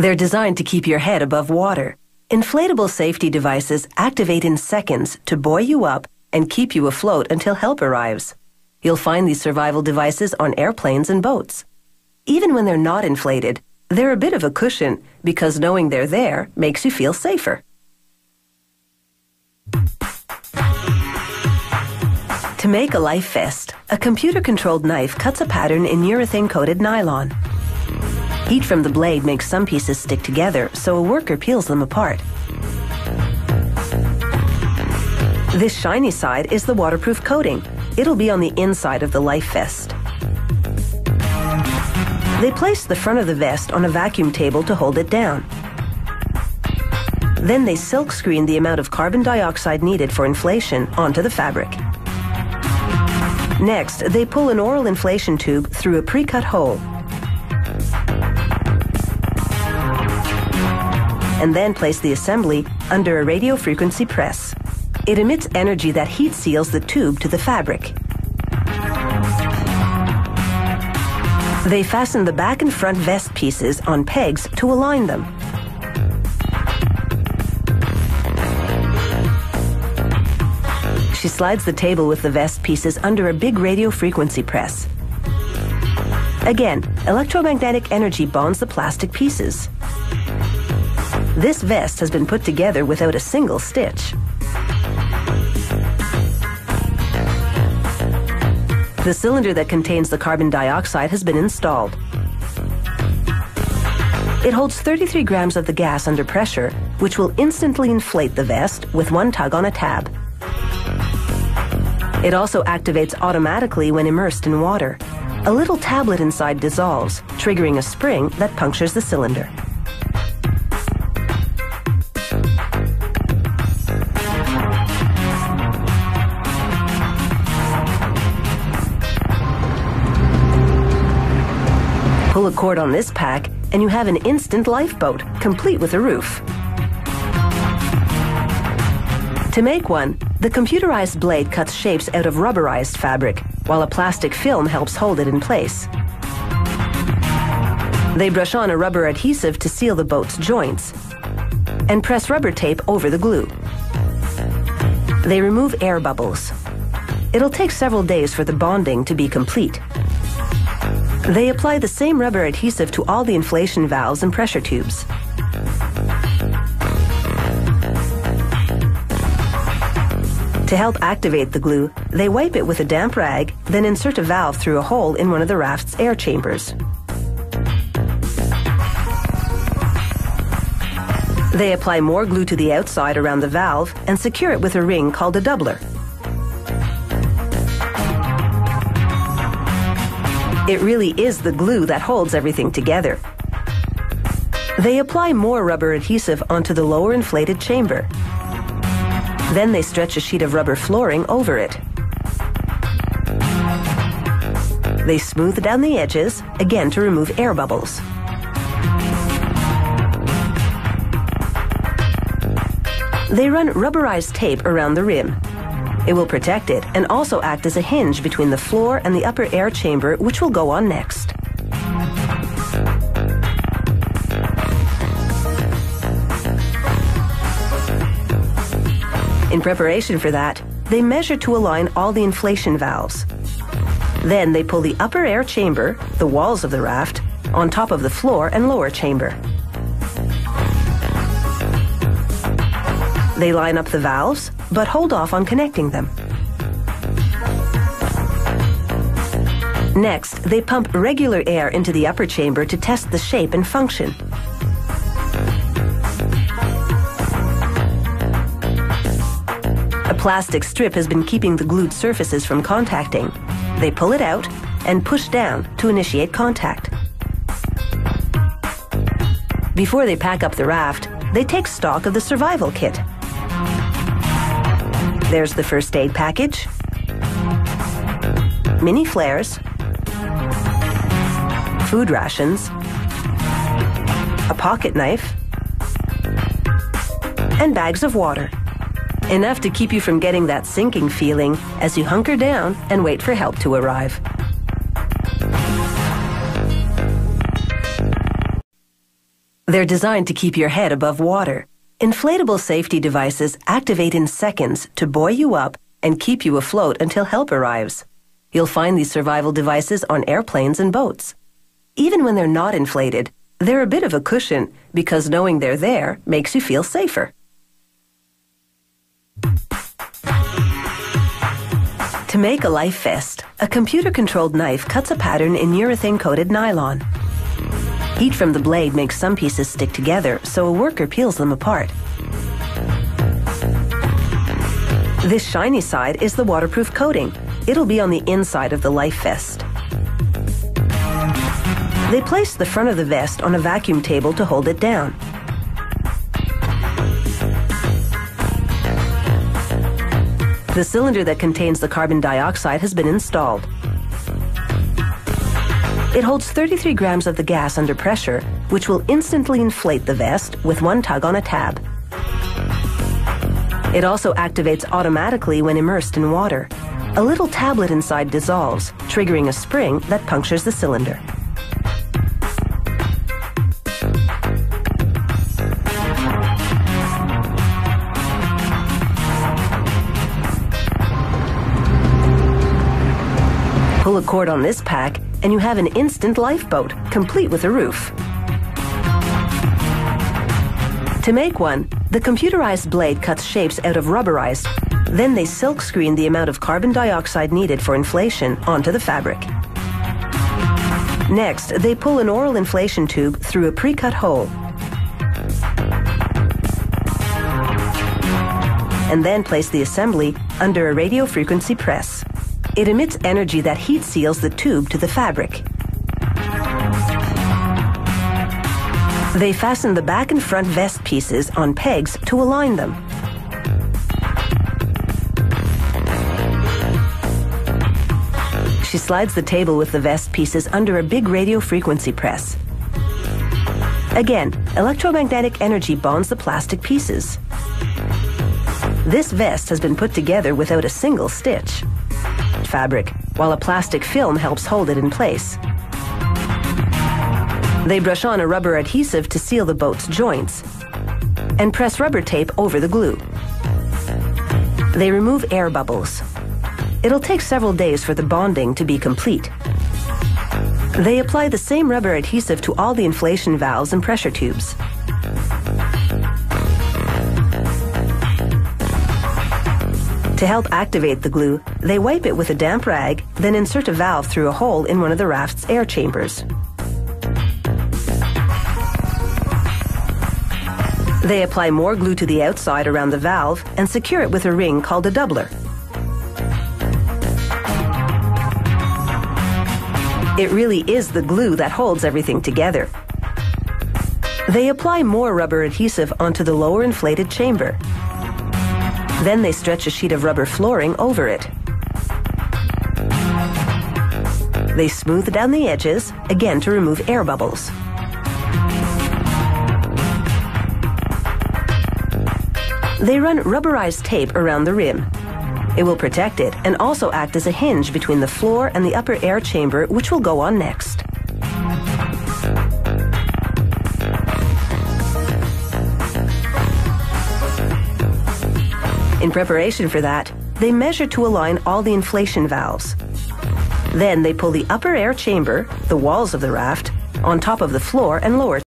They're designed to keep your head above water. Inflatable safety devices activate in seconds to buoy you up and keep you afloat until help arrives. You'll find these survival devices on airplanes and boats. Even when they're not inflated, they're a bit of a cushion because knowing they're there makes you feel safer. To make a life vest, a computer-controlled knife cuts a pattern in urethane-coated nylon. Heat from the blade makes some pieces stick together, so a worker peels them apart. This shiny side is the waterproof coating. It'll be on the inside of the life vest. They place the front of the vest on a vacuum table to hold it down. Then they silk screen the amount of carbon dioxide needed for inflation onto the fabric. Next, they pull an oral inflation tube through a pre-cut hole and then place the assembly under a radio frequency press. It emits energy that heat seals the tube to the fabric. They fasten the back and front vest pieces on pegs to align them. She slides the table with the vest pieces under a big radio frequency press. Again, electromagnetic energy bonds the plastic pieces. This vest has been put together without a single stitch. The cylinder that contains the carbon dioxide has been installed. It holds 33 grams of the gas under pressure, which will instantly inflate the vest with one tug on a tab. It also activates automatically when immersed in water. A little tablet inside dissolves, triggering a spring that punctures the cylinder. A cord on this pack, and you have an instant lifeboat, complete with a roof. To make one, the computerized blade cuts shapes out of rubberized fabric, while a plastic film helps hold it in place. They brush on a rubber adhesive to seal the boat's joints and press rubber tape over the glue. They remove air bubbles. It'll take several days for the bonding to be complete. They apply the same rubber adhesive to all the inflation valves and pressure tubes. To help activate the glue, they wipe it with a damp rag, then insert a valve through a hole in one of the raft's air chambers. They apply more glue to the outside around the valve and secure it with a ring called a doubler. It really is the glue that holds everything together. They apply more rubber adhesive onto the lower inflated chamber. Then they stretch a sheet of rubber flooring over it. They smooth down the edges, again to remove air bubbles. They run rubberized tape around the rim. It will protect it and also act as a hinge between the floor and the upper air chamber, which will go on next. In preparation for that, they measure to align all the inflation valves. Then they pull the upper air chamber, the walls of the raft, on top of the floor and lower chamber. They line up the valves, but hold off on connecting them. Next, they pump regular air into the upper chamber to test the shape and function. A plastic strip has been keeping the glued surfaces from contacting. They pull it out and push down to initiate contact. Before they pack up the raft, they take stock of the survival kit. There's the first aid package, mini flares, food rations, a pocket knife, and bags of water. Enough to keep you from getting that sinking feeling as you hunker down and wait for help to arrive. They're designed to keep your head above water. Inflatable safety devices activate in seconds to buoy you up and keep you afloat until help arrives. You'll find these survival devices on airplanes and boats. Even when they're not inflated, they're a bit of a cushion because knowing they're there makes you feel safer. To make a life vest, a computer-controlled knife cuts a pattern in urethane-coated nylon. Heat from the blade makes some pieces stick together, so a worker peels them apart. This shiny side is the waterproof coating. It'll be on the inside of the life vest. They place the front of the vest on a vacuum table to hold it down. The cylinder that contains the carbon dioxide has been installed. It holds 33 grams of the gas under pressure, which will instantly inflate the vest with one tug on a tab. It also activates automatically when immersed in water. A little tablet inside dissolves, triggering a spring that punctures the cylinder. Pull a cord on this pack and you have an instant lifeboat, complete with a roof. To make one, the computerized blade cuts shapes out of rubberized. Then they silkscreen the amount of carbon dioxide needed for inflation onto the fabric. Next, they pull an oral inflation tube through a pre-cut hole. And then place the assembly under a radio frequency press. It emits energy that heat seals the tube to the fabric. They fasten the back and front vest pieces on pegs to align them. She slides the table with the vest pieces under a big radio frequency press. Again, electromagnetic energy bonds the plastic pieces. This vest has been put together without a single stitch fabric, while a plastic film helps hold it in place. They brush on a rubber adhesive to seal the boat's joints and press rubber tape over the glue. They remove air bubbles. It'll take several days for the bonding to be complete. They apply the same rubber adhesive to all the inflation valves and pressure tubes. To help activate the glue, they wipe it with a damp rag, then insert a valve through a hole in one of the raft's air chambers. They apply more glue to the outside around the valve and secure it with a ring called a doubler. It really is the glue that holds everything together. They apply more rubber adhesive onto the lower inflated chamber. Then they stretch a sheet of rubber flooring over it. They smooth down the edges, again to remove air bubbles. They run rubberized tape around the rim. It will protect it and also act as a hinge between the floor and the upper air chamber, which will go on next. In preparation for that, they measure to align all the inflation valves. Then they pull the upper air chamber, the walls of the raft, on top of the floor and lower